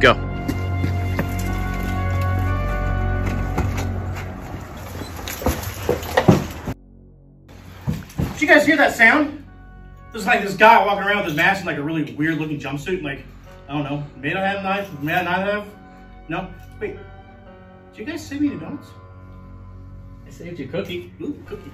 Go. Did you guys hear that sound? There's like this guy walking around with his mask and like a really weird looking jumpsuit. Like, I don't know, may not have knife, may I not have. No? Wait, did you guys save me the donuts? I saved you cookie. Ooh, cookie.